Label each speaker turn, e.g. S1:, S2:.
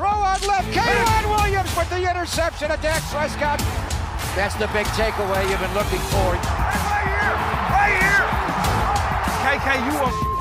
S1: Throw on left. K'Waun Williams with the interception of Dak Prescott. That's the big takeaway you've been looking for.
S2: Right here. Right here. KK, you are.